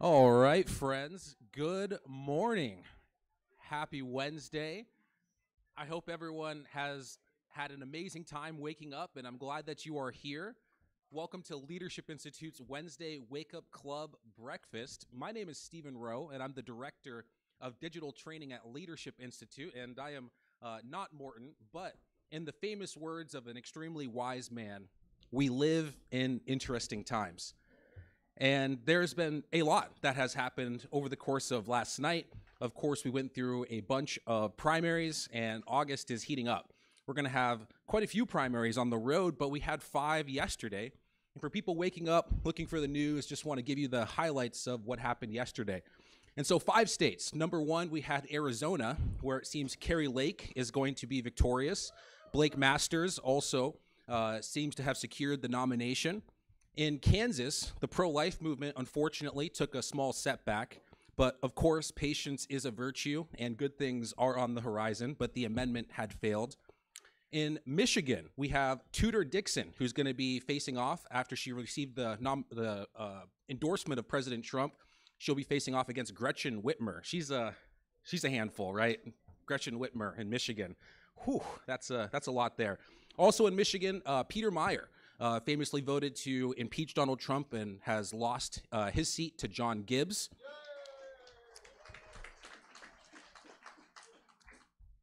All right, friends. Good morning. Happy Wednesday. I hope everyone has had an amazing time waking up, and I'm glad that you are here. Welcome to Leadership Institute's Wednesday Wake Up Club Breakfast. My name is Stephen Rowe, and I'm the Director of Digital Training at Leadership Institute, and I am uh, not Morton, but in the famous words of an extremely wise man, we live in interesting times. And there's been a lot that has happened over the course of last night. Of course, we went through a bunch of primaries, and August is heating up. We're going to have quite a few primaries on the road, but we had five yesterday. And for people waking up, looking for the news, just want to give you the highlights of what happened yesterday. And so, five states. Number one, we had Arizona, where it seems Kari Lake is going to be victorious. Blake Masters also uh, seems to have secured the nomination. In Kansas, the pro life movement unfortunately took a small setback, but of course, patience is a virtue and good things are on the horizon, but the amendment had failed. In Michigan, we have Tudor Dixon, who's going to be facing off after she received the, nom- the uh, endorsement of President Trump. She'll be facing off against Gretchen Whitmer. She's a she's a handful, right? Gretchen Whitmer in Michigan. Whew, that's a that's a lot there. Also in Michigan, uh, Peter Meijer uh, famously voted to impeach Donald Trump and has lost uh, his seat to John Gibbs.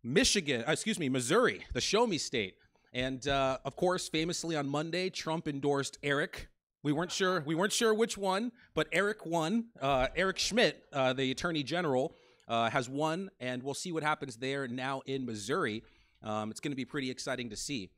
Michigan, uh, excuse me, Missouri, the show me state. And uh, of course, famously on Monday, Trump endorsed Eric. We weren't sure. We weren't sure which one, but Eric won. Uh, Eric Schmitt, uh, the Attorney General, has won, and we'll see what happens there now in Missouri. Um, it's going to be pretty exciting to see.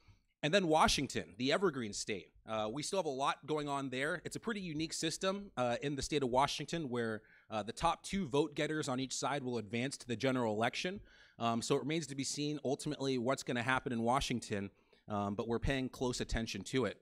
And then Washington, the evergreen state. Uh, we still have a lot going on there. It's a pretty unique system uh, in the state of Washington where uh, the top two vote getters on each side will advance to the general election. Um, so it remains to be seen ultimately what's going to happen in Washington, um, but we're paying close attention to it.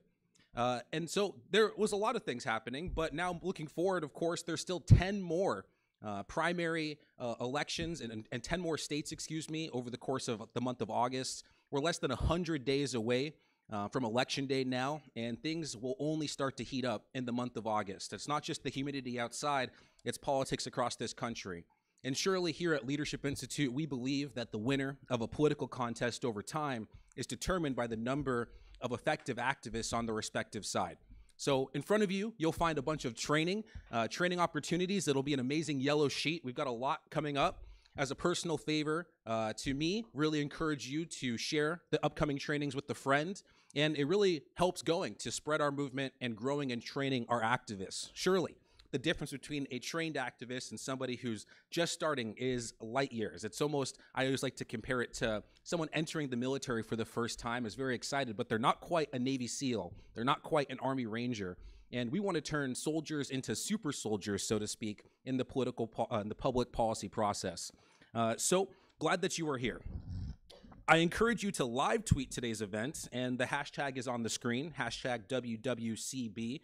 Uh, and so there was a lot of things happening, but now looking forward, of course, there's still 10 more uh, primary uh, elections and, and 10 more states, excuse me, over the course of the month of August. We're less than 100 days away uh, from election day now, and things will only start to heat up in the month of August. It's not just the humidity outside, it's politics across this country. And surely here at Leadership Institute, we believe that the winner of a political contest over time is determined by the number of effective activists on the respective side. So in front of you, you'll find a bunch of training, uh, training opportunities. It'll be an amazing yellow sheet. We've got a lot coming up as a personal favor uh, to me, really encourage you to share the upcoming trainings with a friend. And it really helps going to spread our movement and growing and training our activists. Surely, the difference between a trained activist and somebody who's just starting is light years. It's almost, I always like to compare it to someone entering the military for the first time is very excited, but they're not quite a Navy SEAL. They're not quite an Army Ranger. And we want to turn soldiers into super soldiers, so to speak, in the political, uh, in the public policy process. Uh, so glad that you are here. I encourage you to live tweet today's event, and the hashtag is on the screen hashtag WWCB.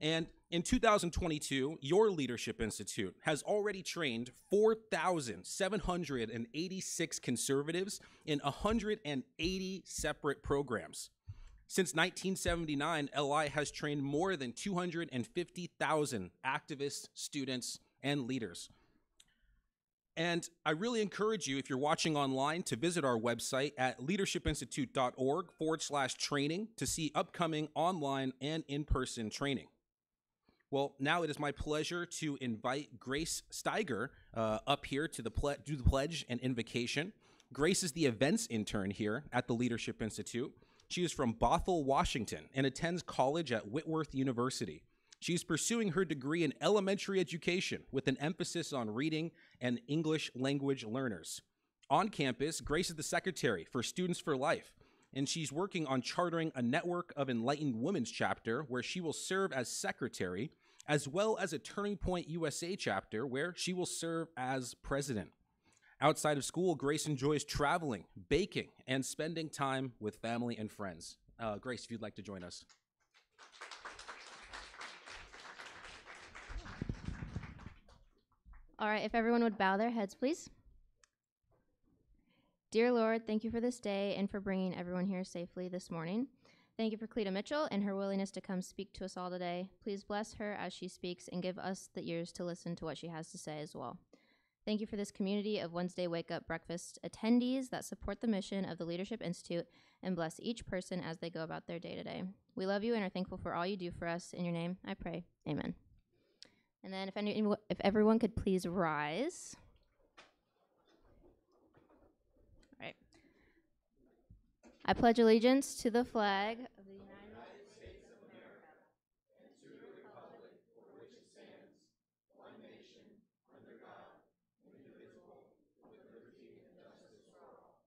And in 2022, your Leadership Institute has already trained 4,786 conservatives in 180 separate programs. Since 1979, LI has trained more than 250,000 activists, students, and leaders. And I really encourage you, if you're watching online, to visit our website at leadershipinstitute.org forward slash training to see upcoming online and in person training. Well, now it is my pleasure to invite Grace Steiger uh, up here to the ple- do the pledge and invocation. Grace is the events intern here at the Leadership Institute. She is from Bothell, Washington, and attends college at Whitworth University. She is pursuing her degree in elementary education with an emphasis on reading and English language learners. On campus, Grace is the secretary for Students for Life, and she's working on chartering a network of enlightened women's chapter where she will serve as secretary, as well as a Turning Point USA chapter where she will serve as president. Outside of school, Grace enjoys traveling, baking, and spending time with family and friends. Uh, Grace, if you'd like to join us. All right, if everyone would bow their heads, please. Dear Lord, thank you for this day and for bringing everyone here safely this morning. Thank you for Cleta Mitchell and her willingness to come speak to us all today. Please bless her as she speaks and give us the ears to listen to what she has to say as well. Thank you for this community of Wednesday Wake Up Breakfast attendees that support the mission of the Leadership Institute and bless each person as they go about their day to day. We love you and are thankful for all you do for us. In your name, I pray. Amen. And then, if, any, if everyone could please rise. All right. I pledge allegiance to the flag of the United States of America and to the republic for which it stands, one nation, under God, indivisible, with liberty and justice for all.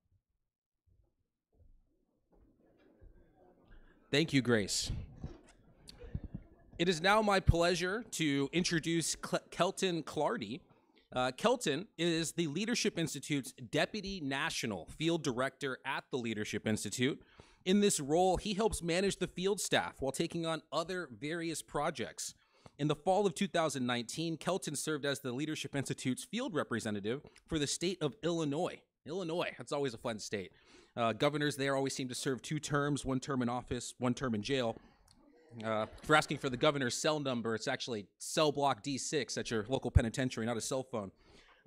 Thank you, Grace. It is now my pleasure to introduce Kel- Kelton Clardy. Uh, Kelton is the Leadership Institute's Deputy National Field Director at the Leadership Institute. In this role, he helps manage the field staff while taking on other various projects. In the fall of 2019, Kelton served as the Leadership Institute's field representative for the state of Illinois. Illinois, that's always a fun state. Uh, governors there always seem to serve two terms one term in office, one term in jail. Uh, for asking for the governor's cell number, it's actually cell block D6 at your local penitentiary, not a cell phone.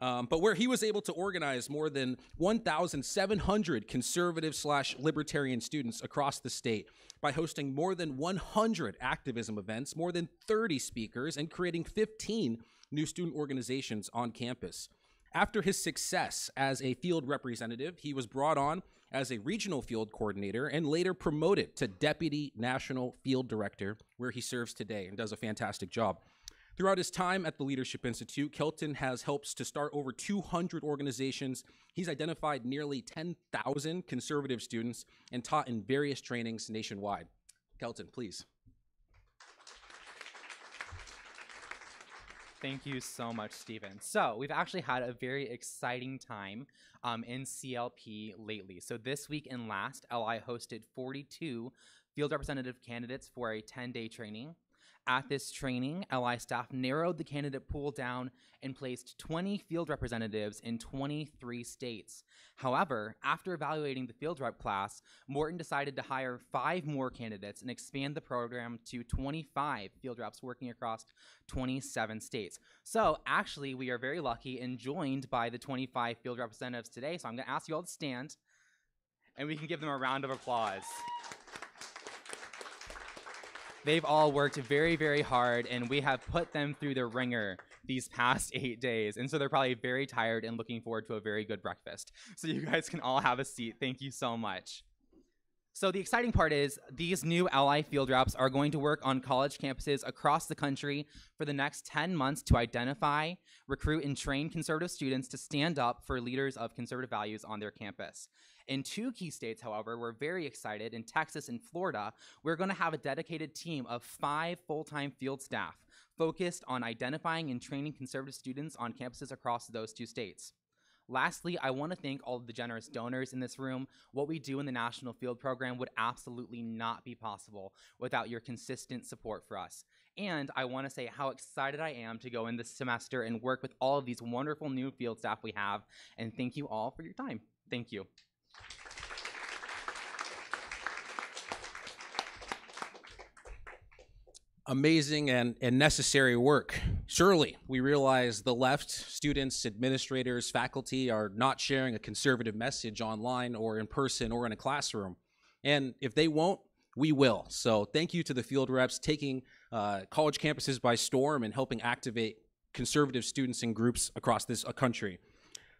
Um, but where he was able to organize more than 1,700 conservative slash libertarian students across the state by hosting more than 100 activism events, more than 30 speakers, and creating 15 new student organizations on campus. After his success as a field representative, he was brought on as a regional field coordinator and later promoted to deputy national field director, where he serves today and does a fantastic job. Throughout his time at the Leadership Institute, Kelton has helped to start over 200 organizations. He's identified nearly 10,000 conservative students and taught in various trainings nationwide. Kelton, please. Thank you so much, Stephen. So, we've actually had a very exciting time um, in CLP lately. So, this week and last, LI hosted 42 field representative candidates for a 10 day training. At this training, LI staff narrowed the candidate pool down and placed 20 field representatives in 23 states. However, after evaluating the field rep class, Morton decided to hire five more candidates and expand the program to 25 field reps working across 27 states. So, actually, we are very lucky and joined by the 25 field representatives today. So, I'm going to ask you all to stand and we can give them a round of applause. They've all worked very, very hard, and we have put them through the ringer these past eight days. And so they're probably very tired and looking forward to a very good breakfast. So you guys can all have a seat. Thank you so much. So the exciting part is these new LI field reps are going to work on college campuses across the country for the next 10 months to identify, recruit, and train conservative students to stand up for leaders of conservative values on their campus. In two key states, however, we're very excited. In Texas and Florida, we're going to have a dedicated team of five full time field staff focused on identifying and training conservative students on campuses across those two states. Lastly, I want to thank all of the generous donors in this room. What we do in the National Field Program would absolutely not be possible without your consistent support for us. And I want to say how excited I am to go in this semester and work with all of these wonderful new field staff we have. And thank you all for your time. Thank you. Amazing and, and necessary work. Surely, we realize the left, students, administrators, faculty are not sharing a conservative message online or in person or in a classroom. And if they won't, we will. So, thank you to the field reps taking uh, college campuses by storm and helping activate conservative students and groups across this country.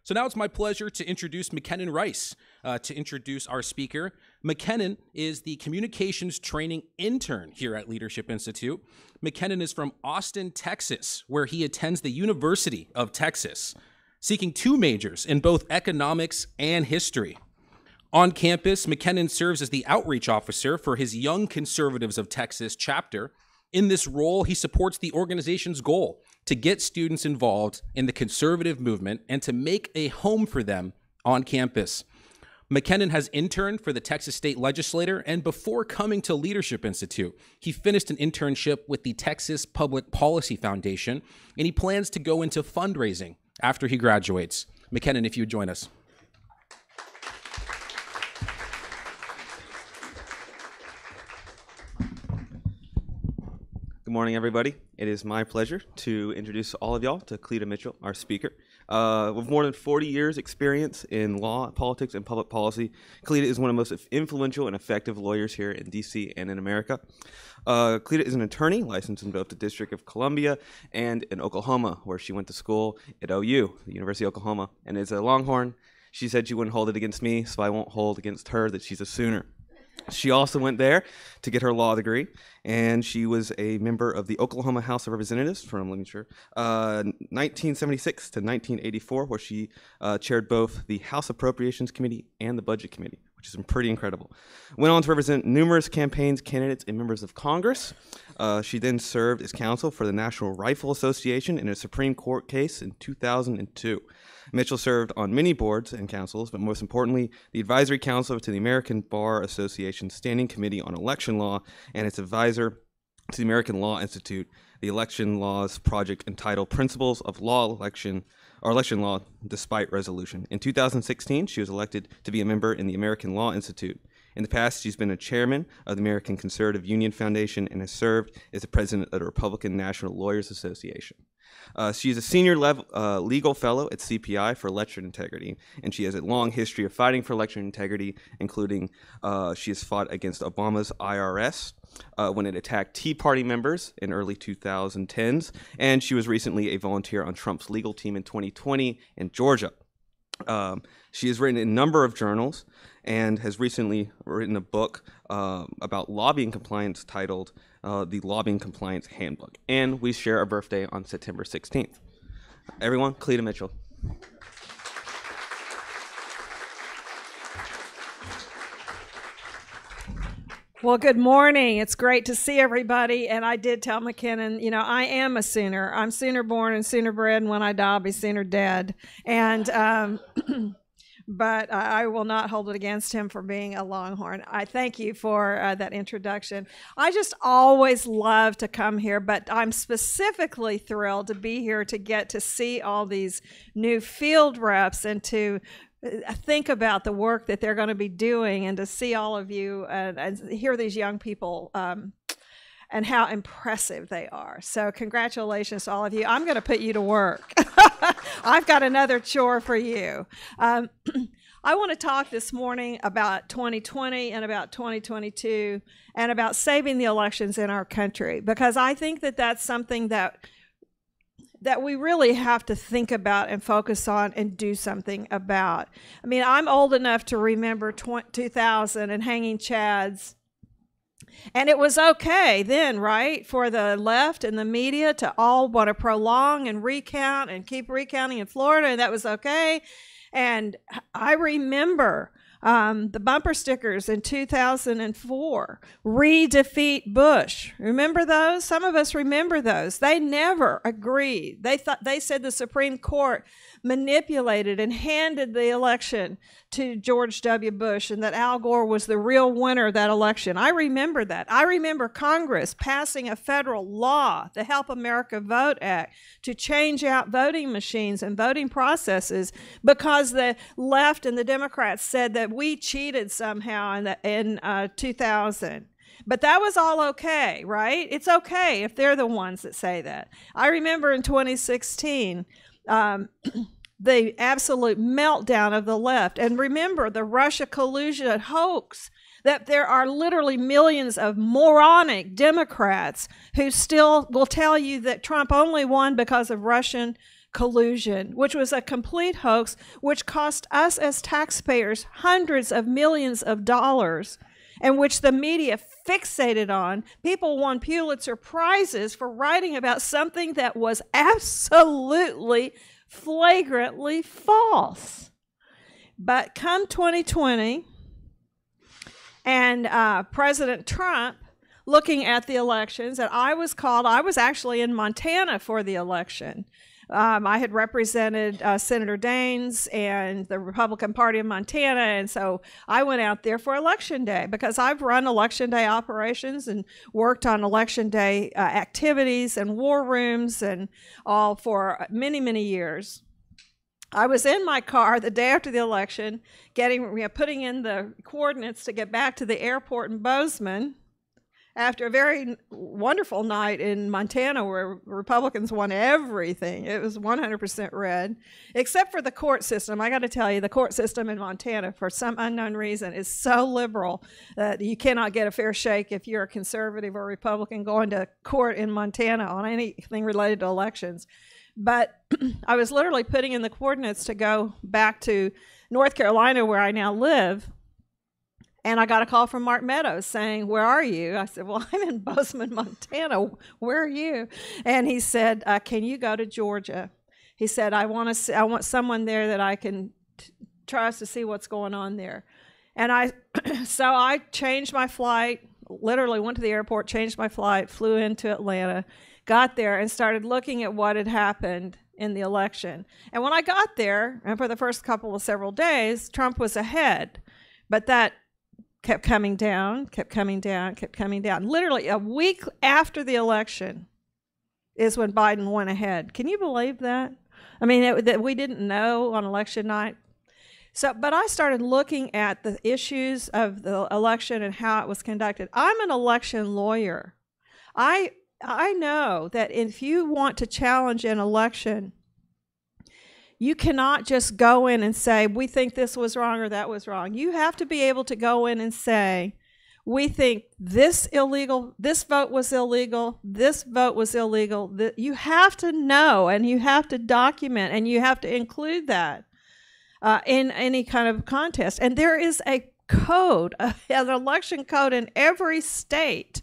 So now it's my pleasure to introduce McKennon Rice uh, to introduce our speaker. McKennon is the communications training intern here at Leadership Institute. McKennon is from Austin, Texas, where he attends the University of Texas, seeking two majors in both economics and history. On campus, McKennon serves as the outreach officer for his Young Conservatives of Texas chapter. In this role, he supports the organization's goal to get students involved in the conservative movement and to make a home for them on campus. McKennon has interned for the Texas State Legislature, and before coming to Leadership Institute, he finished an internship with the Texas Public Policy Foundation, and he plans to go into fundraising after he graduates. McKennon, if you would join us. Morning, everybody. It is my pleasure to introduce all of y'all to Cleta Mitchell, our speaker. Uh, with more than 40 years' experience in law, politics, and public policy, Cleta is one of the most influential and effective lawyers here in D.C. and in America. Uh, Cleta is an attorney licensed in both the District of Columbia and in Oklahoma, where she went to school at OU, the University of Oklahoma, and is a Longhorn. She said she wouldn't hold it against me, so I won't hold against her that she's a Sooner. She also went there to get her law degree, and she was a member of the Oklahoma House of Representatives from Lincolnshire, uh, 1976 to 1984, where she uh, chaired both the House Appropriations Committee and the Budget Committee, which is pretty incredible. Went on to represent numerous campaigns, candidates, and members of Congress. Uh, she then served as counsel for the National Rifle Association in a Supreme Court case in 2002. Mitchell served on many boards and councils, but most importantly, the advisory council to the American Bar Association Standing Committee on Election Law and its advisor to the American Law Institute, the election laws project entitled Principles of Law Election or Election Law Dispute Resolution. In 2016, she was elected to be a member in the American Law Institute. In the past, she's been a chairman of the American Conservative Union Foundation and has served as the president of the Republican National Lawyers Association. Uh, she is a senior level uh, legal fellow at CPI for election integrity, and she has a long history of fighting for election integrity, including uh, she has fought against Obama's IRS uh, when it attacked Tea Party members in early 2010s, and she was recently a volunteer on Trump's legal team in 2020 in Georgia. Um, she has written a number of journals and has recently written a book uh, about lobbying compliance titled uh, The Lobbying Compliance Handbook. And we share a birthday on September 16th. Everyone, Cleta Mitchell. Well, good morning. It's great to see everybody. And I did tell McKinnon, you know, I am a Sooner. I'm Sooner born and Sooner bred, and when I die, I'll be Sooner dead. And um, but I will not hold it against him for being a Longhorn. I thank you for uh, that introduction. I just always love to come here, but I'm specifically thrilled to be here to get to see all these new field reps and to uh, think about the work that they're going to be doing and to see all of you and, and hear these young people um, and how impressive they are. So, congratulations to all of you. I'm going to put you to work. I've got another chore for you. Um, I want to talk this morning about 2020 and about 2022 and about saving the elections in our country because I think that that's something that that we really have to think about and focus on and do something about. I mean, I'm old enough to remember 2000 and hanging chads and it was okay then, right, for the left and the media to all want to prolong and recount and keep recounting in Florida, and that was okay. And I remember um, the bumper stickers in 2004, re-defeat Bush. Remember those? Some of us remember those. They never agreed. They thought they said the Supreme Court manipulated and handed the election to George W. Bush and that Al Gore was the real winner of that election. I remember that. I remember Congress passing a federal law, the Help America Vote Act, to change out voting machines and voting processes because the left and the Democrats said that we cheated somehow in, the, in uh, 2000. But that was all okay, right? It's okay if they're the ones that say that. I remember in 2016, um, the absolute meltdown of the left. And remember the Russia collusion hoax that there are literally millions of moronic Democrats who still will tell you that Trump only won because of Russian collusion, which was a complete hoax, which cost us as taxpayers hundreds of millions of dollars, and which the media fixated on. People won Pulitzer Prizes for writing about something that was absolutely flagrantly false. But come 2020, and uh, President Trump looking at the elections, and I was called, I was actually in Montana for the election. Um, I had represented uh, Senator Daines and the Republican Party of Montana, and so I went out there for Election Day because I've run Election Day operations and worked on Election Day uh, activities and war rooms and all for many, many years. I was in my car the day after the election, getting you know, putting in the coordinates to get back to the airport in Bozeman after a very wonderful night in Montana where Republicans won everything. It was 100% red, except for the court system. I got to tell you, the court system in Montana, for some unknown reason, is so liberal that you cannot get a fair shake if you're a conservative or Republican going to court in Montana on anything related to elections. But I was literally putting in the coordinates to go back to North Carolina, where I now live and I got a call from Mark Meadows saying, Where are you? I said, Well, I'm in Bozeman, Montana. Where are you? And he said, uh, Can you go to Georgia? He said, I want to I want someone there that I can trust to see what's going on there. And I, so I changed my flight, literally went to the airport, changed my flight, flew into Atlanta, got there, and started looking at what had happened in the election. And when I got there, and for the first couple of several days, Trump was ahead. But that kept coming down, kept coming down, kept coming down. Literally a week after the election is when Biden went ahead. Can you believe that? I mean, it, that we didn't know on election night. So, but I started looking at the issues of the election and how it was conducted. I'm an election lawyer. I I know that if you want to challenge an election, you cannot just go in and say, we think this was wrong or that was wrong. You have to be able to go in and say, we think this illegal, this vote was illegal, this vote was illegal. You have to know and you have to document and you have to include that uh, in any kind of contest. And there is a code, an election code in every state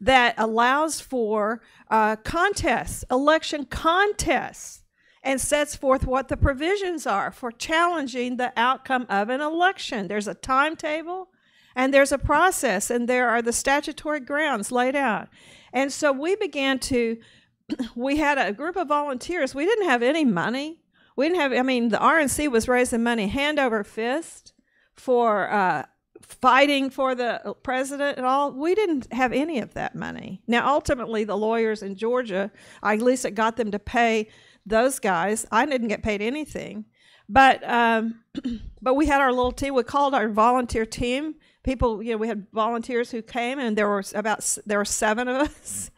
that allows for uh, contests, election contests and sets forth what the provisions are for challenging the outcome of an election. There's a timetable and there's a process, and there are the statutory grounds laid out. And so we began to, we had a group of volunteers. We didn't have any money. We didn't have, I mean, the RNC was raising money hand over fist for uh, fighting for the president and all. We didn't have any of that money. Now, ultimately, the lawyers in Georgia, at least it got them to pay those guys. I didn't get paid anything, but um, but we had our little team. We called our volunteer team. People, you know, we had volunteers who came, and there were about there were seven of us.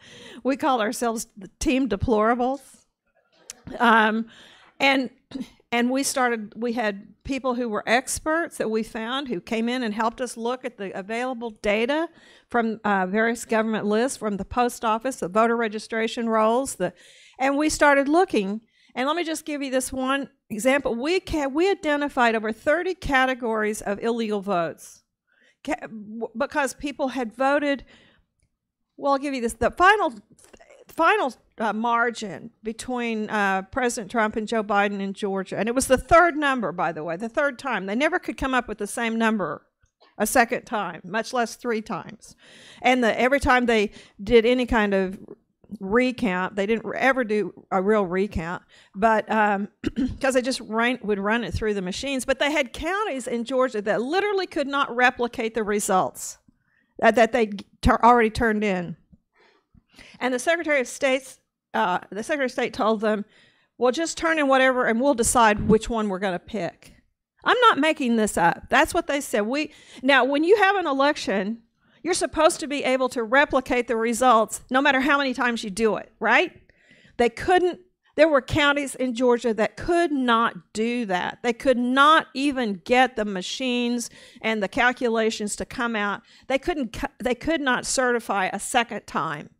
We called ourselves the Team Deplorables, um, and and we started. We had people who were experts that we found who came in and helped us look at the available data from uh, various government lists, from the post office, the voter registration rolls, the and we started looking. And let me just give you this one example. We, we identified over 30 categories of illegal votes ca- because people had voted. Well, I'll give you this. The final, final uh, margin between uh, President Trump and Joe Biden in Georgia, and it was the third number, by the way, the third time. They never could come up with the same number a second time, much less three times. And the, every time they did any kind of recount. They didn't ever do a real recount, but because um, they just ran, would run it through the machines. But they had counties in Georgia that literally could not replicate the results that, that they already turned in. And the Secretary of State's uh, the Secretary of State told them, "Well, just turn in whatever, and we'll decide which one we're going to pick." I'm not making this up. That's what they said. We now, when you have an election you're supposed to be able to replicate the results no matter how many times you do it, right? They couldn't, there were counties in Georgia that could not do that. They could not even get the machines and the calculations to come out. They couldn't, they could not certify a second time.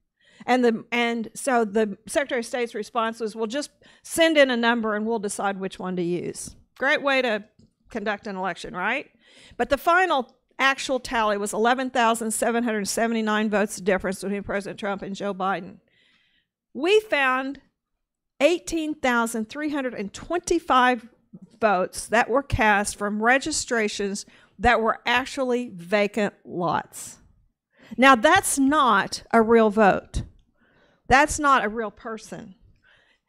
And the and so the Secretary of State's response was, "Well, just send in a number and we'll decide which one to use." Great way to conduct an election, right? But the final actual tally was 11,779 votes difference between President Trump and Joe Biden. We found 18,325 votes that were cast from registrations that were actually vacant lots. Now, that's not a real vote. That's not a real person.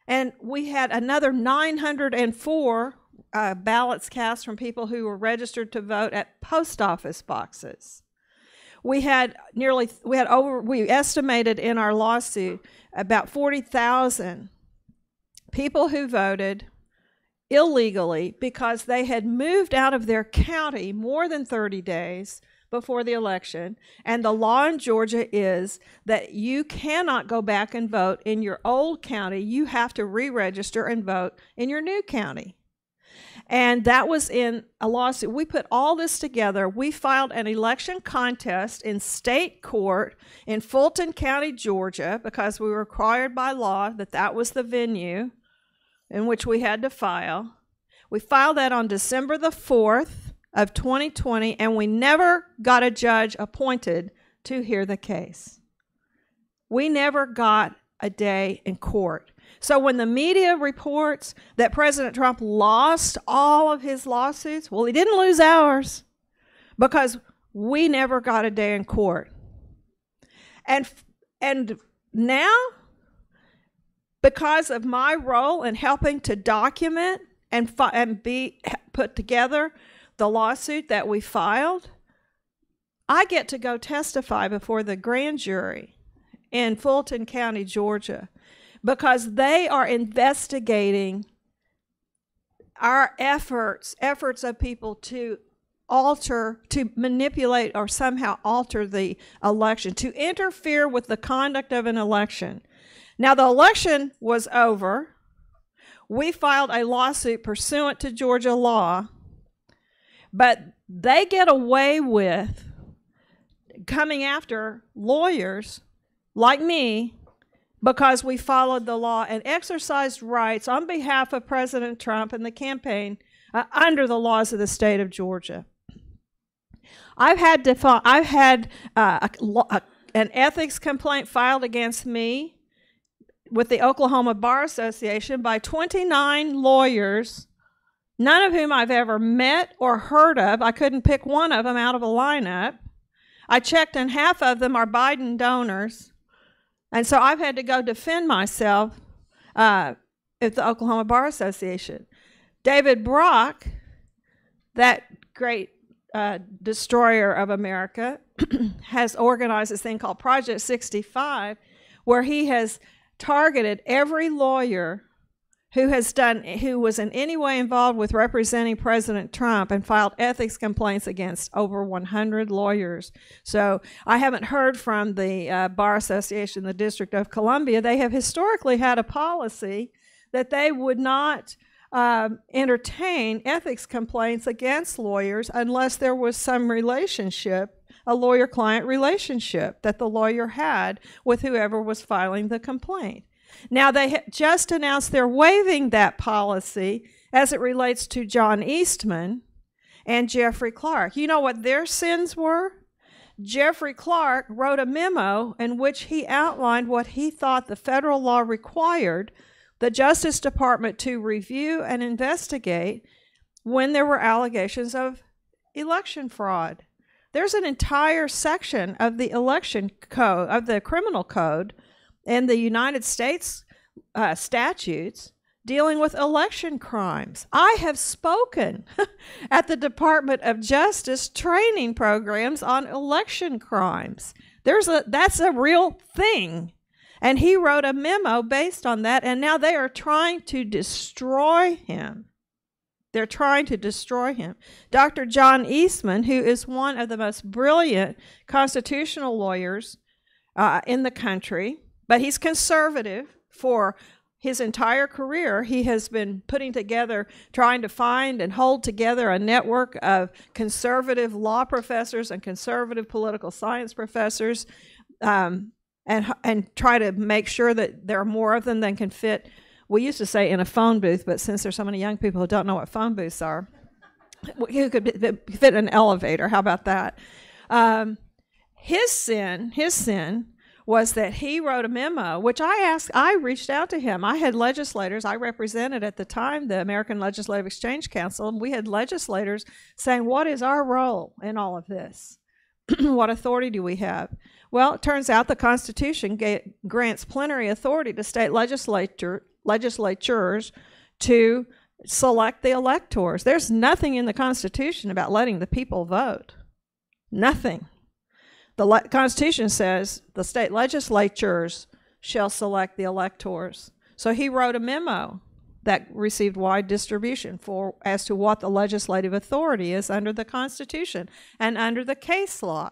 And we had another 904 uh, ballots cast from people who were registered to vote at post office boxes. We had nearly, we had over, we estimated in our lawsuit about 40,000 people who voted illegally because they had moved out of their county more than 30 days before the election. And the law in Georgia is that you cannot go back and vote in your old county. You have to re register and vote in your new county. And that was in a lawsuit. We put all this together. We filed an election contest in state court in Fulton County, Georgia, because we were required by law that that was the venue in which we had to file. We filed that on December the 4th of 2020, and we never got a judge appointed to hear the case. We never got a day in court. So when the media reports that President Trump lost all of his lawsuits, well, he didn't lose ours because we never got a day in court. And and now because of my role in helping to document and and be put together the lawsuit that we filed, I get to go testify before the grand jury in Fulton County, Georgia because they are investigating our efforts, efforts of people to alter, to manipulate or somehow alter the election, to interfere with the conduct of an election. Now, the election was over. We filed a lawsuit pursuant to Georgia law, but they get away with coming after lawyers like me because we followed the law and exercised rights on behalf of President Trump and the campaign uh, under the laws of the state of Georgia. I've had I've had uh, a, an ethics complaint filed against me with the Oklahoma Bar Association by 29 lawyers, none of whom I've ever met or heard of. I couldn't pick one of them out of a lineup. I checked, and half of them are Biden donors. And so I've had to go defend myself uh, at the Oklahoma Bar Association. David Brock, that great uh, destroyer of America, has organized this thing called Project 65, where he has targeted every lawyer who has done who was in any way involved with representing President Trump and filed ethics complaints against over 100 lawyers. So I haven't heard from the uh, Bar Association, the District of Columbia. They have historically had a policy that they would not um, entertain ethics complaints against lawyers unless there was some relationship a lawyer client relationship that the lawyer had with whoever was filing the complaint. Now, they just announced they're waiving that policy as it relates to John Eastman and Jeffrey Clark. You know what their sins were? Jeffrey Clark wrote a memo in which he outlined what he thought the federal law required the Justice Department to review and investigate when there were allegations of election fraud. There's an entire section of the election code, of the criminal code, in the United States uh, statutes dealing with election crimes. I have spoken at the Department of Justice training programs on election crimes. There's a that's a real thing. And he wrote a memo based on that and now they are trying to destroy him. They're trying to destroy him. Dr. John Eastman, who is one of the most brilliant constitutional lawyers uh, in the country, but he's conservative for his entire career. He has been putting together, trying to find and hold together a network of conservative law professors and conservative political science professors. Um, and, and try to make sure that there are more of them than can fit we used to say in a phone booth, but since there's so many young people who don't know what phone booths are, who could fit an elevator? How about that? Um, his sin, his sin was that he wrote a memo, which I asked, I reached out to him. I had legislators, I represented at the time the American Legislative Exchange Council, and we had legislators saying, What is our role in all of this? what authority do we have? Well, it turns out the Constitution grants plenary authority to state legislature, legislatures to select the electors. There's nothing in the Constitution about letting the people vote. Nothing. The le- Constitution says the state legislatures shall select the electors. So he wrote a memo that received wide distribution for as to what the legislative authority is under the Constitution and under the case law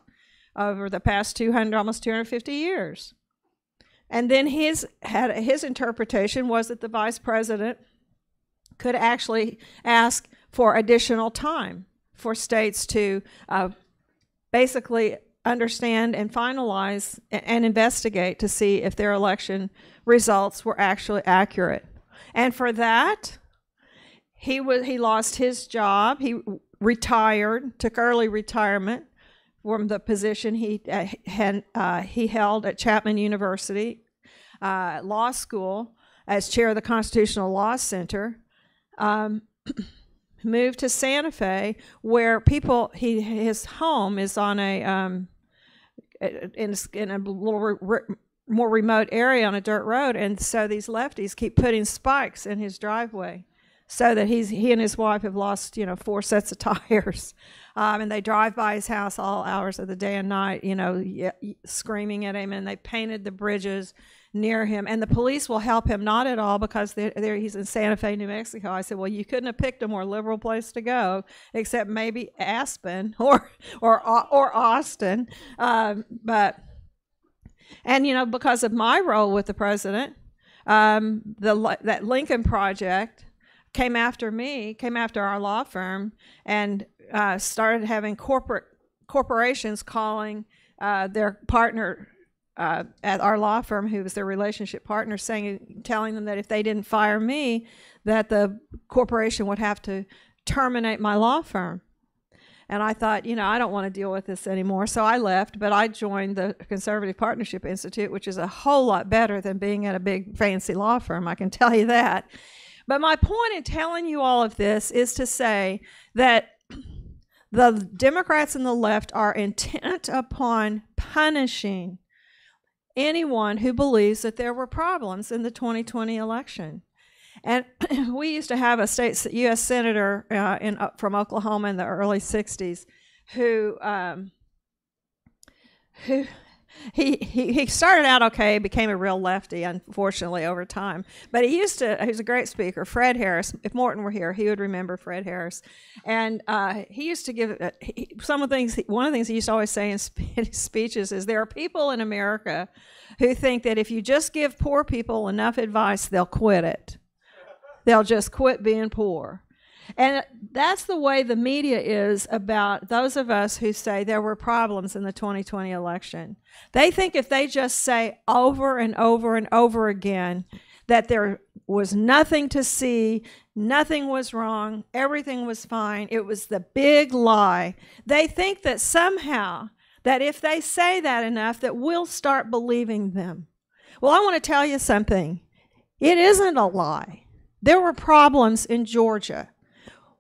over the past 200 almost 250 years. And then his had his interpretation was that the vice president could actually ask for additional time for states to uh, basically understand and finalize and investigate to see if their election results were actually accurate. And for that, he was he lost his job. He retired, took early retirement from the position he uh, had uh, he held at Chapman University uh, Law School as chair of the Constitutional Law Center. Um, moved to Santa Fe, where people he his home is on a um, in, in a little re, re, more remote area on a dirt road, and so these lefties keep putting spikes in his driveway, so that he's he and his wife have lost you know four sets of tires, um, and they drive by his house all hours of the day and night, you know, screaming at him, and they painted the bridges near him, and the police will help him not at all because they're, they're, he's in Santa Fe, New Mexico. I said, well, you couldn't have picked a more liberal place to go, except maybe Aspen or or or Austin, um, but and you know because of my role with the president, um, the that Lincoln Project came after me, came after our law firm, and uh, started having corporate corporations calling uh, their partner uh, at our law firm, who was their relationship partner, saying, telling them that if they didn't fire me, that the corporation would have to terminate my law firm. And I thought, you know, I don't want to deal with this anymore. So I left, but I joined the Conservative Partnership Institute, which is a whole lot better than being at a big fancy law firm, I can tell you that. But my point in telling you all of this is to say that the Democrats and the left are intent upon punishing anyone who believes that there were problems in the 2020 election. And we used to have a state U.S. senator uh, in, uh, from Oklahoma in the early 60s who, um, who he, he, started out okay, became a real lefty, unfortunately, over time. But he used to, he was a great speaker. Fred Harris, if Morton were here, he would remember Fred Harris. And uh, he used to give, uh, he, some of the things, one of the things he used to always say in speeches is there are people in America who think that if you just give poor people enough advice, they'll quit it. They'll just quit being poor. And that's the way the media is about those of us who say there were problems in the 2020 election. They think if they just say over and over and over again that there was nothing to see, nothing was wrong, everything was fine, it was the big lie. They think that somehow that if they say that enough that we'll start believing them. Well, I want to tell you something. It isn't a lie. There were problems in Georgia.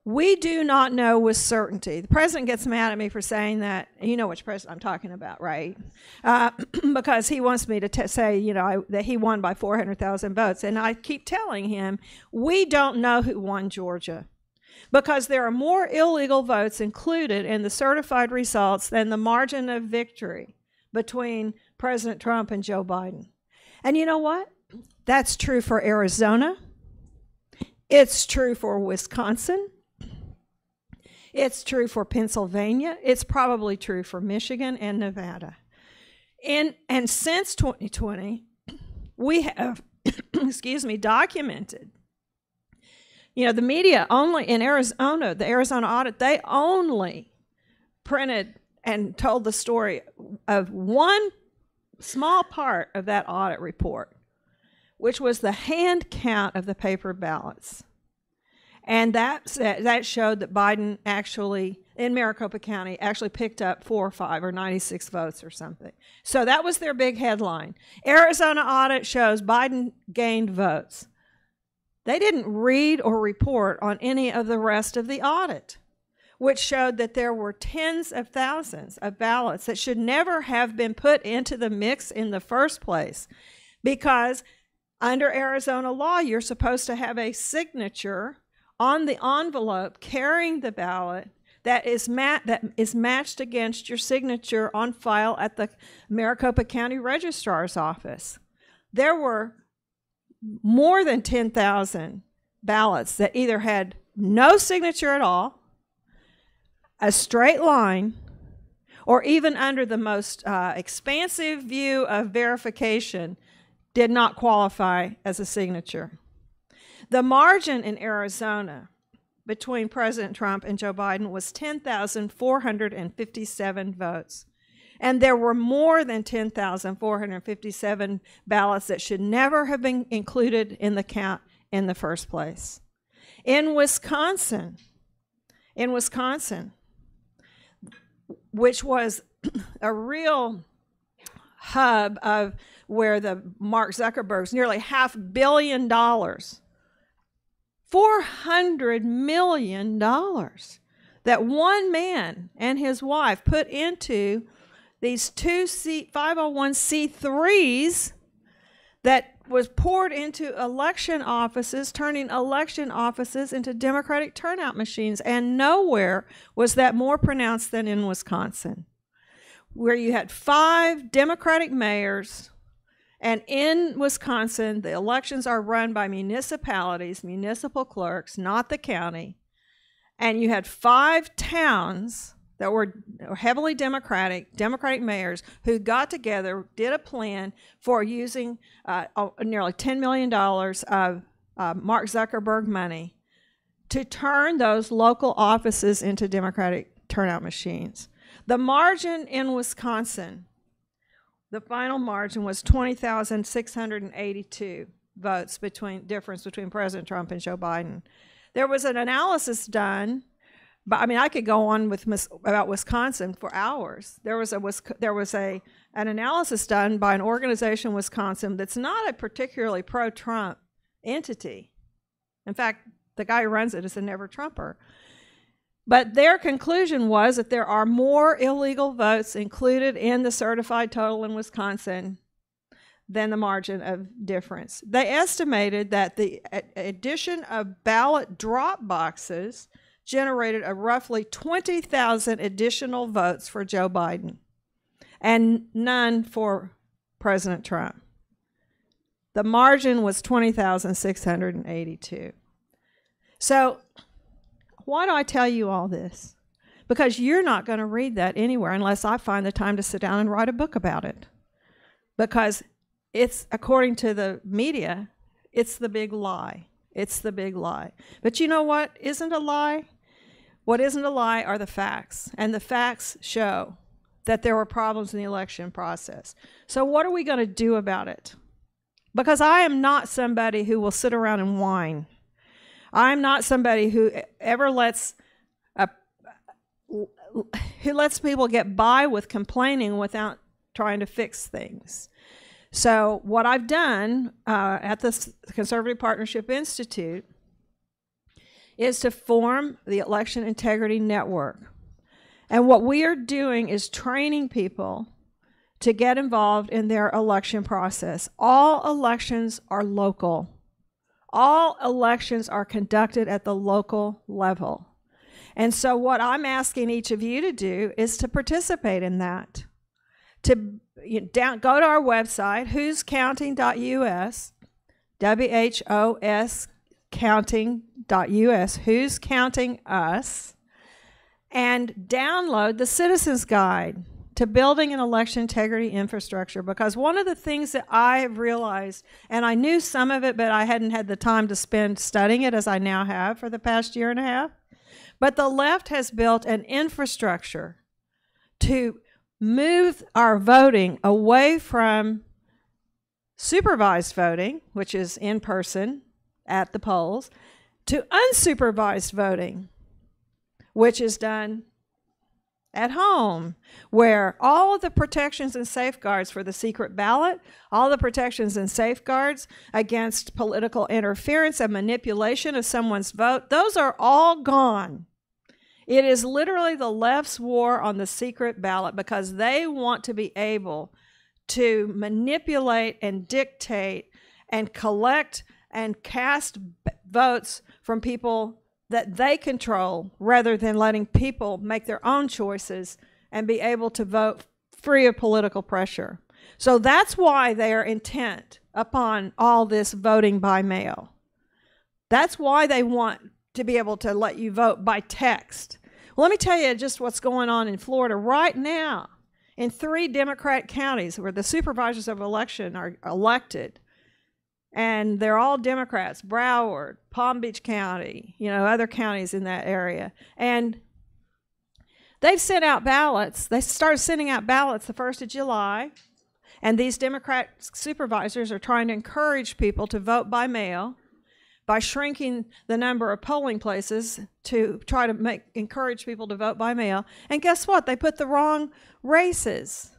We do not know with certainty. The president gets mad at me for saying that. You know which president I'm talking about, right? Uh, because he wants me to say, you know, I, that he won by 400,000 votes. And I keep telling him, we don't know who won Georgia because there are more illegal votes included in the certified results than the margin of victory between President Trump and Joe Biden. And you know what? That's true for Arizona. It's true for Wisconsin. It's true for Pennsylvania. It's probably true for Michigan and Nevada. And, and since 2020, we have, excuse me, documented. You know, the media only in Arizona, the Arizona audit, they only printed and told the story of one small part of that audit report, which was the hand count of the paper ballots. And that, that showed that Biden actually, in Maricopa County, actually picked up four or five or 96 votes or something. So that was their big headline. Arizona audit shows Biden gained votes. They didn't read or report on any of the rest of the audit, which showed that there were tens of thousands of ballots that should never have been put into the mix in the first place because under Arizona law, you're supposed to have a signature on the envelope carrying the ballot that is, that is matched against your signature on file at the Maricopa County Registrar's Office. There were more than 10,000 ballots that either had no signature at all, a straight line, or even under the most uh, expansive view of verification, did not qualify as a signature. The margin in Arizona between President Trump and Joe Biden was 10,457 votes. And there were more than 10,457 ballots that should never have been included in the count in the first place. In Wisconsin, in Wisconsin, which was a real hub of where the Mark Zuckerberg's nearly half billion dollars, four hundred million dollars that one man and his wife put into these two C, 501c3s that was poured into election offices, turning election offices into Democratic turnout machines. And nowhere was that more pronounced than in Wisconsin, where you had five Democratic mayors. And in Wisconsin, the elections are run by municipalities, municipal clerks, not the county. And you had five towns that were heavily Democratic, Democratic mayors who got together, did a plan for using uh, nearly $10 million of uh, Mark Zuckerberg money to turn those local offices into Democratic turnout machines. The margin in Wisconsin, the final margin was 20,682 votes between difference between President Trump and Joe Biden. There was an analysis done but I mean, I could go on with about Wisconsin for hours. There was a there was a an analysis done by an organization in Wisconsin that's not a particularly pro-Trump entity. In fact, the guy who runs it is a never Trumper. But their conclusion was that there are more illegal votes included in the certified total in Wisconsin than the margin of difference. They estimated that the addition of ballot drop boxes generated a roughly 20,000 additional votes for Joe Biden and none for President Trump. The margin was 20,682. So, why do I tell you all this? Because you're not going to read that anywhere unless I find the time to sit down and write a book about it. Because it's, according to the media, it's the big lie. It's the big lie. But you know what isn't a lie? What isn't a lie are the facts, and the facts show that there were problems in the election process. So, what are we going to do about it? Because I am not somebody who will sit around and whine. I'm not somebody who ever lets a, who lets people get by with complaining without trying to fix things. So, what I've done uh, at the Conservative Partnership Institute is to form the Election Integrity Network. And what we are doing is training people to get involved in their election process. All elections are local. All elections are conducted at the local level. And so, what I'm asking each of you to do is to participate in that. To you know, down, go to our website, whoscounting.us, W H O S counting.us, who's counting us, and download the Citizens Guide to building an election integrity infrastructure because one of the things that I have realized, and I knew some of it, but I hadn't had the time to spend studying it as I now have for the past year and a half. But the left has built an infrastructure to move our voting away from supervised voting, which is in person, at the polls to unsupervised voting, which is done at home, where all of the protections and safeguards for the secret ballot, all the protections and safeguards against political interference and manipulation of someone's vote, those are all gone. It is literally the left's war on the secret ballot because they want to be able to manipulate and dictate and collect and cast votes from people that they control rather than letting people make their own choices and be able to vote free of political pressure. So that's why they are intent upon all this voting by mail. That's why they want to be able to let you vote by text. Well, let me tell you just what's going on in Florida right now in three Democratic counties where the supervisors of election are elected. And they're all Democrats Broward, Palm Beach County, you know, other counties in that area. And they've sent out ballots. They started sending out ballots the 1st of July. And these Democrat supervisors are trying to encourage people to vote by mail by shrinking the number of polling places to try to make encourage people to vote by mail. And guess what? They put the wrong races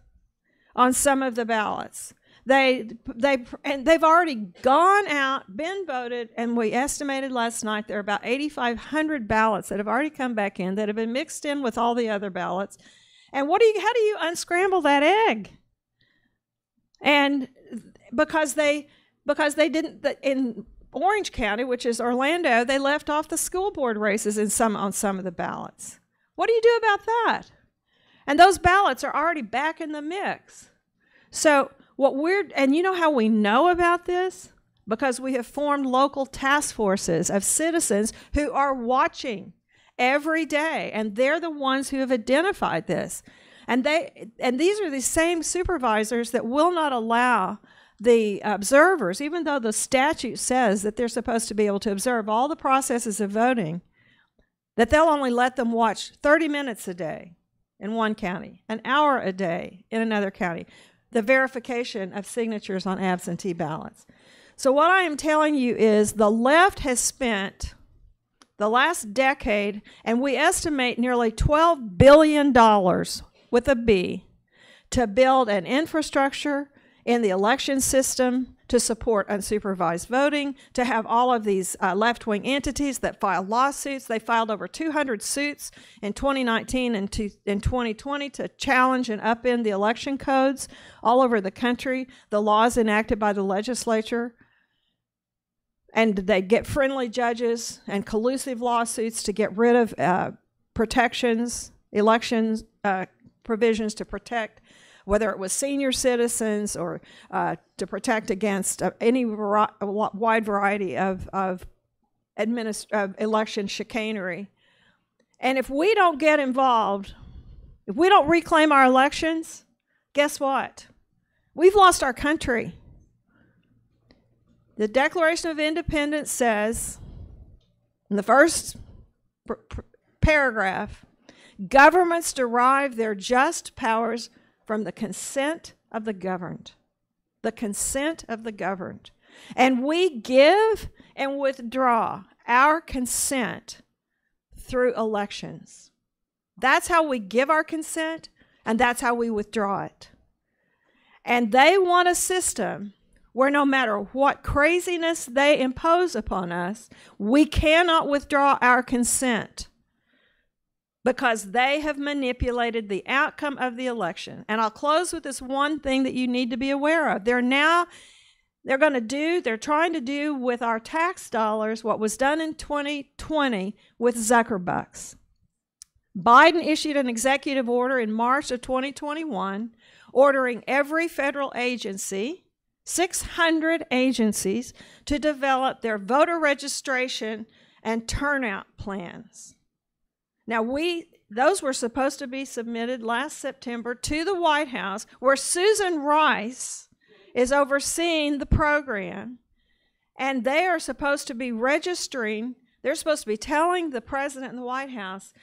on some of the ballots. They they and they've already gone out, been voted, and we estimated last night there are about 8,500 ballots that have already come back in that have been mixed in with all the other ballots. And what do you? How do you unscramble that egg? And because they because they didn't in Orange County, which is Orlando, they left off the school board races in some on some of the ballots. What do you do about that? And those ballots are already back in the mix. So what we're and you know how we know about this? Because we have formed local task forces of citizens who are watching every day and they're the ones who have identified this. And they and these are the same supervisors that will not allow the observers, even though the statute says that they're supposed to be able to observe all the processes of voting, that they'll only let them watch 30 minutes a day in one county, an hour a day in another county, the verification of signatures on absentee ballots. So, what I am telling you is the left has spent the last decade, and we estimate nearly $12 billion with a B, to build an infrastructure in the election system to support unsupervised voting, to have all of these uh, left wing entities that file lawsuits. They filed over 200 suits in 2019 and to, in 2020 to challenge and upend the election codes all over the country, the laws enacted by the legislature. And they get friendly judges and collusive lawsuits to get rid of uh, protections, elections uh, provisions to protect whether it was senior citizens or uh, to protect against uh, any wide variety of, of, of election chicanery. And if we don't get involved, if we don't reclaim our elections, guess what? We've lost our country. The Declaration of Independence says, in the first paragraph, governments derive their just powers from the consent of the governed. The consent of the governed. And we give and withdraw our consent through elections. That's how we give our consent, and that's how we withdraw it. And they want a system where no matter what craziness they impose upon us, we cannot withdraw our consent because they have manipulated the outcome of the election. And I'll close with this one thing that you need to be aware of. They're now they're going to do they're trying to do with our tax dollars what was done in 2020 with Zuckerbucks. Biden issued an executive order in March of 2021 ordering every federal agency 600 agencies to develop their voter registration and turnout plans. Now, we those were supposed to be submitted last September to the White House, where Susan Rice is overseeing the program, and they are supposed to be registering. They're supposed to be telling the president and the White House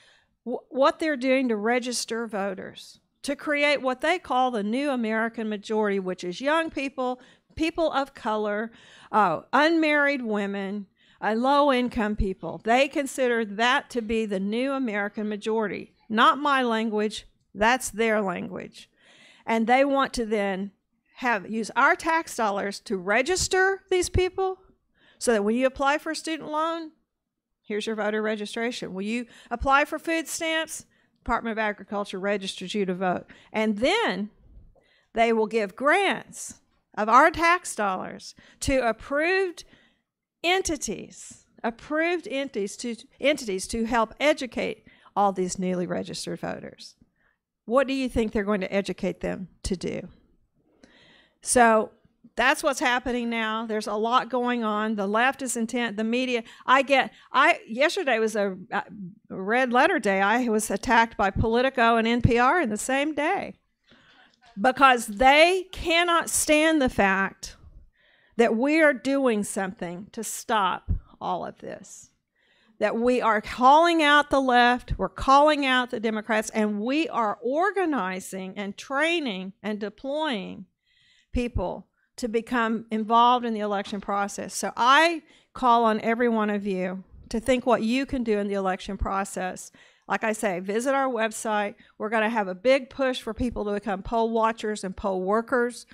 what they're doing to register voters, to create what they call the new American majority, which is young people, people of color, uh, unmarried women, uh, low income people. They consider that to be the new American majority. Not my language, that's their language. And they want to then have use our tax dollars to register these people so that when you apply for a student loan, here's your voter registration. Will you apply for food stamps? Department of Agriculture registers you to vote. And then they will give grants of our tax dollars to approved entities, approved entities to, entities to help educate all these newly registered voters. What do you think they're going to educate them to do? So That's what's happening now. There's a lot going on. The left is intent. The media. I get. I yesterday was a, red letter day. I was attacked by Politico and NPR in the same day because they cannot stand the fact that we are doing something to stop all of this. That we are calling out the left, we're calling out the Democrats, and we are organizing and training and deploying people to become involved in the election process. So I call on every one of you to think what you can do in the election process. Like I say, visit our website. We're going to have a big push for people to become poll watchers and poll workers,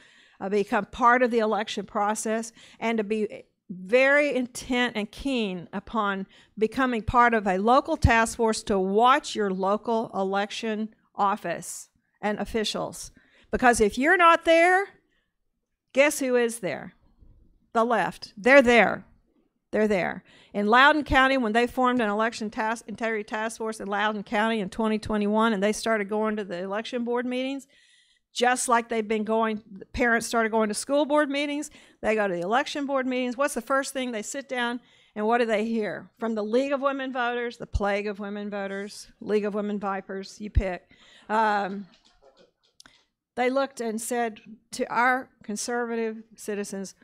uh, become part of the election process, and to be very intent and keen upon becoming part of a local task force to watch your local election office and officials. Because if you're not there, Guess who is there? The left. They're there. They're there. In Loudoun County, when they formed an election task, integrity task force in Loudoun County in 2021, and they started going to the election board meetings, just like they've been going, parents started going to school board meetings, they go to the election board meetings. What's the first thing? They sit down, and what do they hear? From the League of Women Voters, the Plague of Women Voters, League of Women Vipers, you pick. Um, they looked and said to our conservative citizens,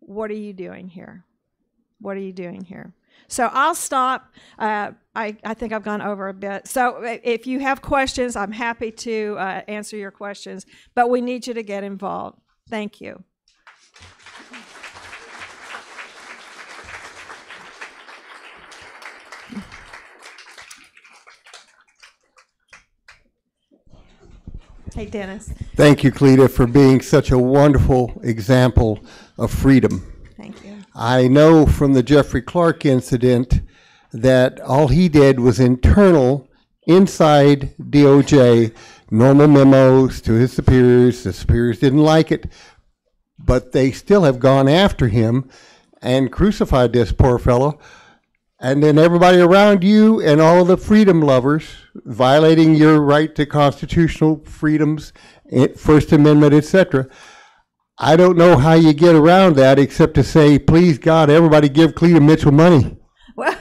What are you doing here? What are you doing here? So I'll stop. Uh, I, I think I've gone over a bit. So if you have questions, I'm happy to uh, answer your questions, but we need you to get involved. Thank you. Hey, Dennis. Thank you, Cleta, for being such a wonderful example of freedom. Thank you. I know from the Jeffrey Clark incident that all he did was internal, inside DOJ, normal memos to his superiors. The superiors didn't like it, but they still have gone after him and crucified this poor fellow and then everybody around you and all the freedom lovers violating your right to constitutional freedoms, eh, First Amendment, etc. I don't know how you get around that except to say, please God, everybody give Cleta Mitchell money. Well,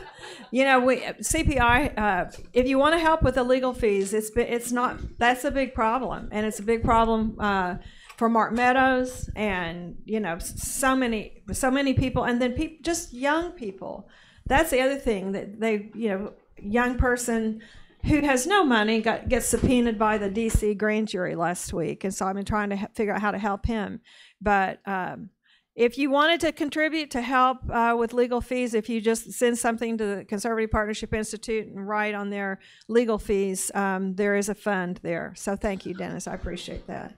you know, we CPI. Uh, if you want to help with the legal fees, it's it's not that's a big problem, and it's a big problem. Uh, for Mark Meadows and you know so many so many people and then people just young people that's the other thing that they, you know, young person who has no money got gets subpoenaed by the D.C. grand jury last week, and so I've been trying to figure out how to help him. But um, if you wanted to contribute to help uh, with legal fees, if you just send something to the Conservative Partnership Institute and write on their legal fees, um, there is a fund there. So thank you, Dennis. I appreciate that.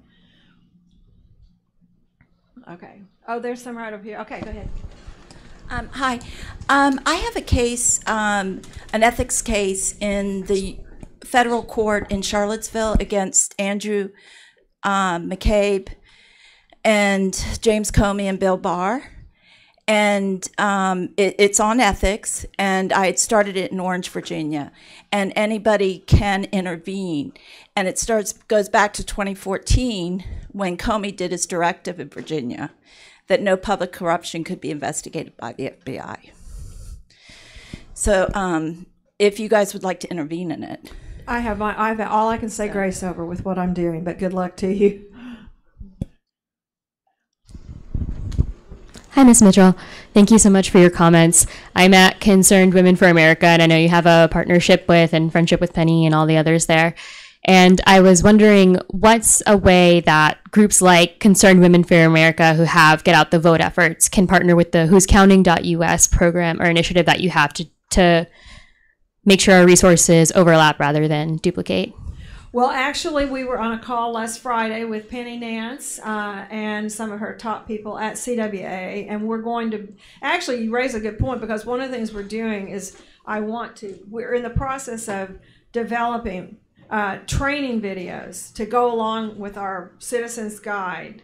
Okay. Oh, there's some right over here. Okay, go ahead. Um, hi. Um, I have a case, um, an ethics case in the federal court in Charlottesville against Andrew um, McCabe and James Comey and Bill Barr. And um, it, it's on ethics, and I had started it in Orange, Virginia. And anybody can intervene. And it starts goes back to 2014 when Comey did his directive in Virginia that no public corruption could be investigated by the FBI. So, um, if you guys would like to intervene in it, I have my, I have all I can say grace over with what I'm doing, but good luck to you. Hi, Ms. Mitchell. Thank you so much for your comments. I'm at Concerned Women for America, and I know you have a partnership with and friendship with Penny and all the others there. And I was wondering what's a way that groups like Concerned Women for America, who have Get Out the Vote efforts, can partner with the Who's Counting.us program or initiative that you have to, to make sure our resources overlap rather than duplicate? Well, actually, we were on a call last Friday with Penny Nance uh, and some of her top people at CWA, and we're going to actually you raise a good point because one of the things we're doing is I want to we're in the process of developing uh, training videos to go along with our citizens guide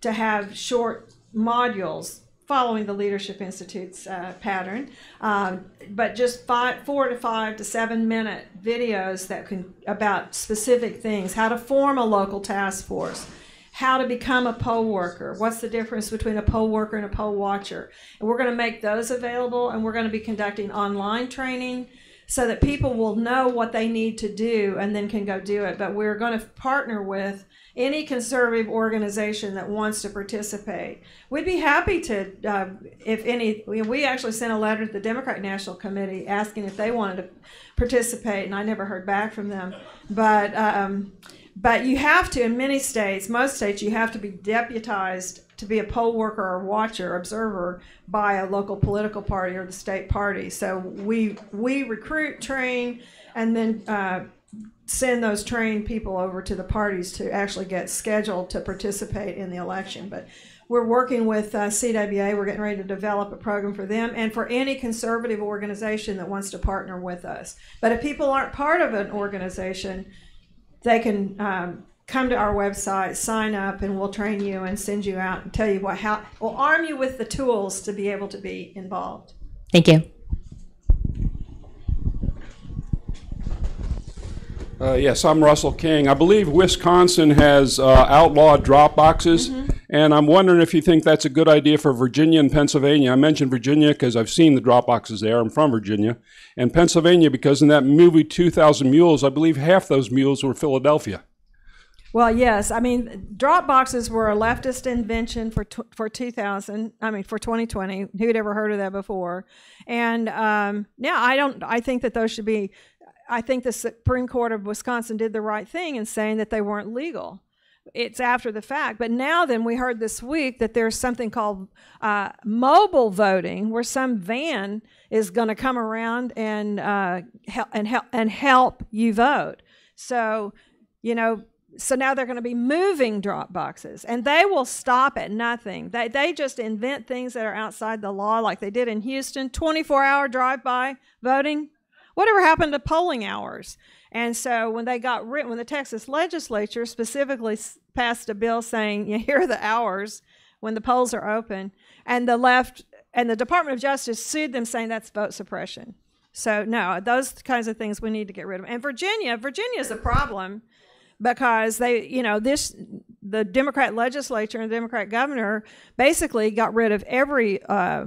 to have short modules following the leadership institute's uh, pattern um, but just five, four to five to seven minute videos that can about specific things how to form a local task force how to become a poll worker. What's the difference between a poll worker and a poll watcher? And we're going to make those available, and we're going to be conducting online training so that people will know what they need to do and then can go do it. But we're going to partner with any conservative organization that wants to participate. We'd be happy to, uh, if any, we, actually sent a letter to the Democratic National Committee asking if they wanted to participate, and I never heard back from them. But um, but you have to, in many states, most states, you have to be deputized to be a poll worker or watcher, observer by a local political party or the state party. So we we recruit, train, and then uh, send those trained people over to the parties to actually get scheduled to participate in the election. But we're working with uh, CWA. We're getting ready to develop a program for them and for any conservative organization that wants to partner with us. But if people aren't part of an organization, they can um, come to our website, sign up, and we'll train you and send you out and tell you what how we'll arm you with the tools to be able to be involved. Thank you. Uh, yes, I'm Russell King. I believe Wisconsin has uh, outlawed drop boxes, and I'm wondering if you think that's a good idea for Virginia and Pennsylvania. I mentioned Virginia because I've seen the drop boxes there. I'm from Virginia, and Pennsylvania because in that movie 2,000 Mules, I believe half those mules were Philadelphia. Well, yes. I mean, drop boxes were a leftist invention for tw- for 2000. I mean, for 2020. Who'd ever heard of that before? And um, now I don't. I think that those should be. I think the Supreme Court of Wisconsin did the right thing in saying that they weren't legal. It's after the fact, but now then we heard this week that there's something called uh, mobile voting, where some van is going to come around and uh, help and help and help you vote. So, you know, so now they're going to be moving drop boxes and they will stop at nothing. They, they just invent things that are outside the law like they did in houston 24 hour drive by voting. Whatever happened to polling hours? And so when they got written when the texas legislature specifically passed a bill saying you are the hours when the polls are open and the left and the department of justice sued them saying that's vote suppression. So no those kinds of things we need to get rid of. And virginia virginia is a problem because they, you know, this the Democrat legislature and the Democrat governor basically got rid of every uh,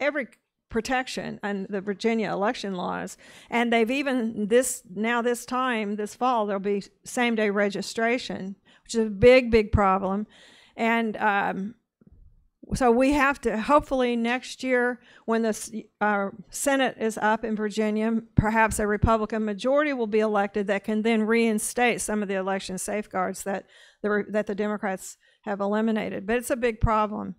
every protection and the Virginia election laws, and they've even this now this time this fall there'll be same day registration, which is a big big problem, and. Um, so we have to hopefully next year when the uh, senate is up in virginia perhaps a republican majority will be elected that can then reinstate some of the election safeguards that the, that the democrats have eliminated. But it's a big problem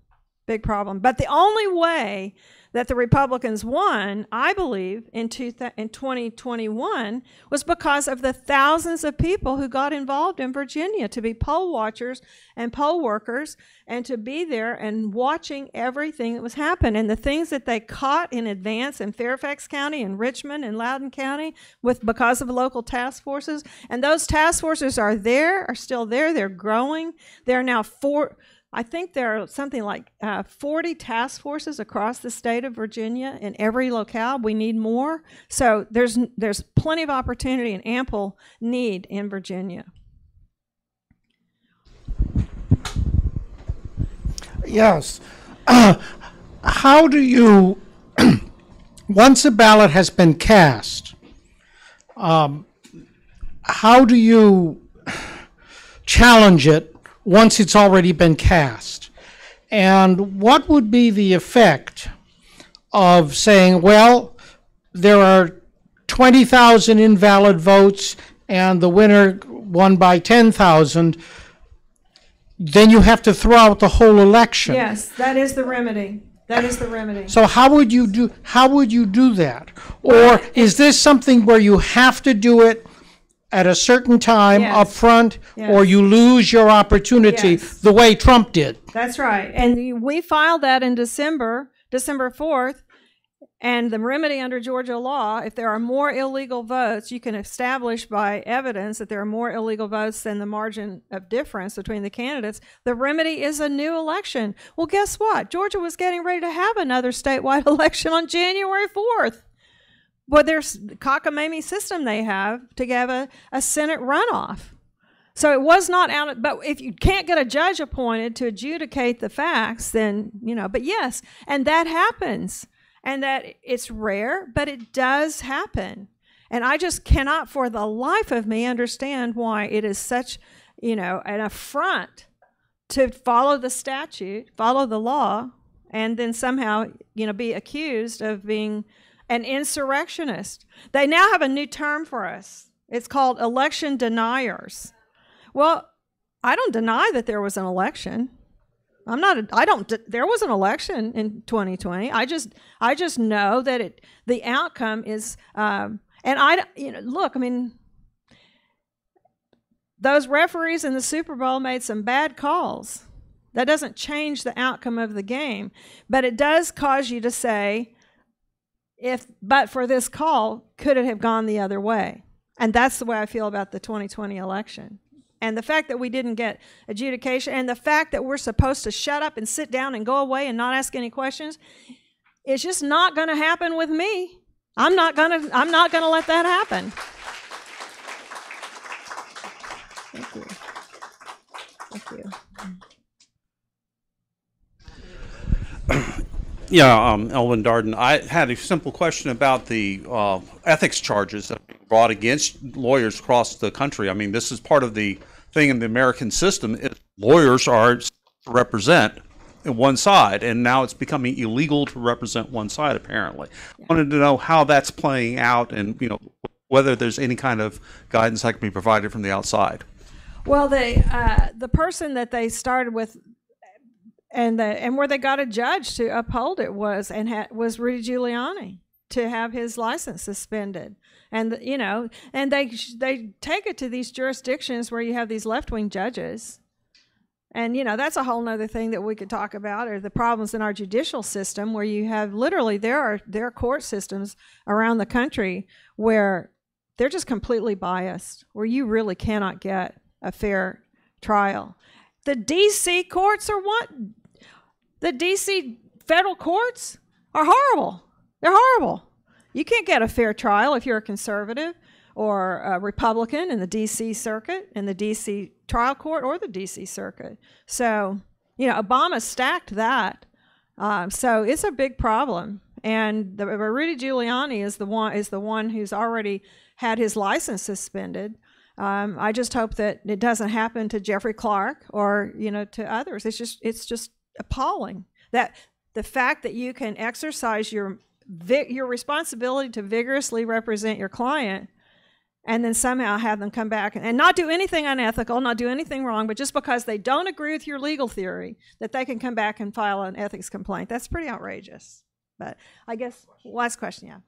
big problem. But the only way that the Republicans won, I believe, in, two in 2021 was because of the thousands of people who got involved in Virginia to be poll watchers and poll workers and to be there and watching everything that was happening. And the things that they caught in advance in Fairfax County and Richmond and Loudoun County with because of local task forces. And those task forces are there, are still there, they're growing. They're now four I think there are something like uh, 40 task forces across the state of Virginia in every locale. We need more. So there's, there's plenty of opportunity and ample need in Virginia. Yes. Uh, how do you, once a ballot has been cast, um, how do you challenge it once it's already been cast? And what would be the effect of saying, well, there are 20,000 invalid votes and the winner won by 10,000? Then you have to throw out the whole election. Yes, that is the remedy. That is the remedy. So how would you do how would you do that? Or is this something where you have to do it at a certain time Yes. up front or you lose your opportunity Yes. the way Trump did? That's right. And we filed that in December, December 4th. And the remedy under Georgia law, if there are more illegal votes, you can establish by evidence that there are more illegal votes than the margin of difference between the candidates. The remedy is a new election. Well, guess what? Georgia was getting ready to have another statewide election on January 4th. But there's cockamamie system they have to have a, a Senate runoff. So it was not out. But if you can't get a judge appointed to adjudicate the facts, then you know. But yes, and that happens, and that it's rare, but it does happen. And I just cannot, for the life of me, understand why it is such, you know, an affront to follow the statute, follow the law, and then somehow, you know, be accused of being an insurrectionist. They now have a new term for us. It's called election deniers. Well, I don't deny that there was an election. I'm not. A, I don't. There was an election in 2020. I just. I just know that it. The outcome is. Um, and I. You know. Look. I mean. Those referees in the Super Bowl made some bad calls. That doesn't change the outcome of the game, but it does cause you to say, if but for this call, could it have gone the other way? And that's the way I feel about the 2020 election. And the fact that we didn't get adjudication and the fact that we're supposed to shut up and sit down and go away and not ask any questions, it's just not going to happen with me. I'm not going to I'm not going to let that happen. Thank you. Thank you. Yeah, um, Elvin Darden. I had a simple question about the uh, ethics charges that are brought against lawyers across the country. I mean, this is part of the thing in the American system. Is lawyers are to represent one side, and now it's becoming illegal to represent one side. Apparently, I wanted to know how that's playing out, and you know whether there's any kind of guidance that can be provided from the outside. Well, the uh, the person that they started with and the and where they got a judge to uphold it was and ha- was Rudy Giuliani to have his license suspended. And you know and they they take it to these jurisdictions where you have these left-wing judges. And you know that's a whole nother thing that we could talk about are the problems in our judicial system where you have literally there are there are court systems around the country where they're just completely biased where you really cannot get a fair trial. The DC courts are what the DC federal courts are horrible. They're horrible. You can't get a fair trial if you're a conservative or a Republican in the DC circuit, in the DC trial court, or the DC circuit. So, you know, Obama stacked that. Um, so it's a big problem. And the, Rudy Giuliani is the one is the one who's already had his license suspended. Um, I just hope that it doesn't happen to Jeffrey Clark or you know to others. It's just it's just appalling that the fact that you can exercise your your responsibility to vigorously represent your client and then somehow have them come back and, not do anything unethical, not do anything wrong, but just because they don't agree with your legal theory, that they can come back and file an ethics complaint. That's pretty outrageous. But I guess last question, yeah.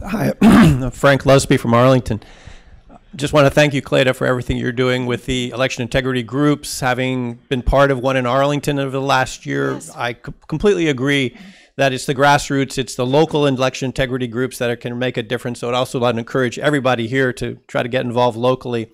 Hi, Frank Lusby from Arlington. Just want to thank you, Cleta, for everything you're doing with the election integrity groups. Having been part of one in Arlington over the last year, Yes. I c- completely agree that it's the grassroots, it's the local election integrity groups that are, can make a difference. So I'd also like to encourage everybody here to try to get involved locally.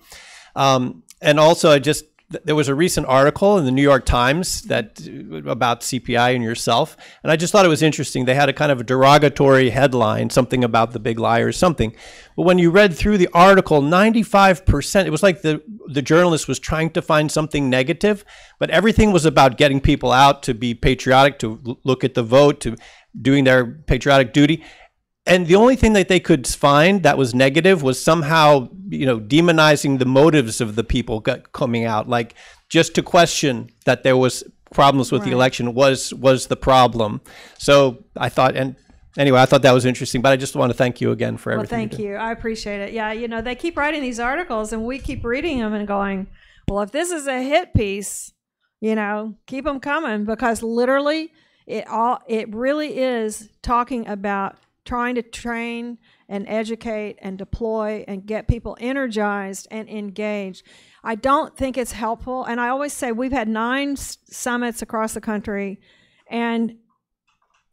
Um, and also, I just there was a recent article in the New York Times that about CPI and yourself, and I just thought it was interesting. They had a kind of a derogatory headline, something about the big liar, or something. But when you read through the article, ninety-five percent, it was like the the journalist was trying to find something negative, but everything was about getting people out to be patriotic, to look at the vote, to doing their patriotic duty. And the only thing that they could find that was negative was somehow, you know, demonizing the motives of the people coming out. Like just to question that there was problems with the election was was the problem. So I thought, and anyway, I thought that was interesting. But I just want to thank you again for everything. Well, thank you. I appreciate it. Yeah, you know, they keep writing these articles and we keep reading them and going, well, if this is a hit piece, you know, keep them coming because literally it all it really is talking about trying to train and educate and deploy and get people energized and engaged. I don't think it's helpful and I always say we've had 9 s- summits across the country and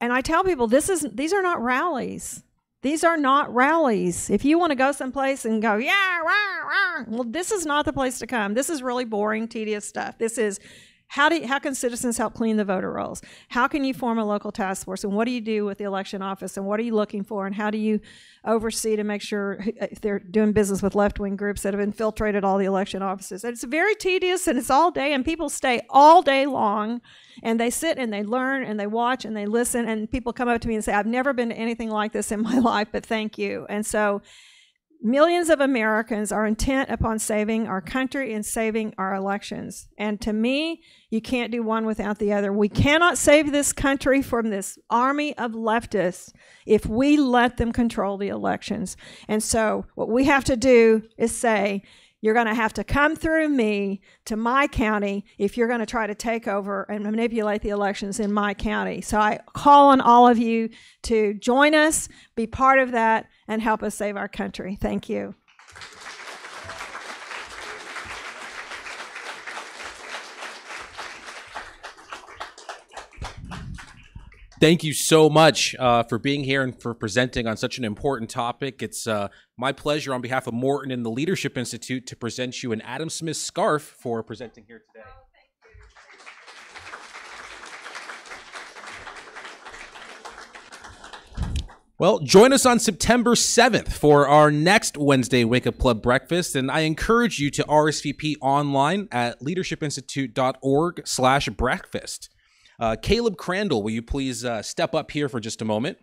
and I tell people this is these are not rallies. These are not rallies. If you want to go someplace and go, yeah, rah, rah, well, this is not the place to come. This is really boring, tedious stuff. This is how do you, how can citizens help clean the voter rolls? How can you form a local task force? And what do you do with the election office? And what are you looking for? And how do you oversee to make sure if they're doing business with left wing groups that have infiltrated all the election offices? And it's very tedious and it's all day, and people stay all day long and they sit and they learn and they watch and they listen. And people come up to me and say, I've never been to anything like this in my life, but thank you. And so Millions of Americans are intent upon saving our country and saving our elections. And to me, you can't do one without the other. We cannot save this country from this army of leftists if we let them control the elections. And so, what we have to do is say, you're going to have to come through me to my county if you're going to try to take over and manipulate the elections in my county. So I call on all of you to join us, be part of that, and help us save our country. Thank you. Thank you so much uh, for being here and for presenting on such an important topic. It's uh, my pleasure on behalf of Morton and the Leadership Institute to present you an Adam Smith scarf for presenting here today. Well, join us on September 7th for our next Wednesday Wake Up Club breakfast, and I encourage you to RSVP online at leadershipinstitute.org slash breakfast. Uh, Caleb Crandall, will you please uh, step up here for just a moment?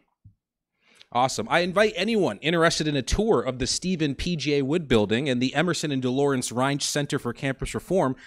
Awesome. I invite anyone interested in a tour of the Stephen P.J. Wood Building and the Emerson and Dolores Reinsch Center for Campus Reform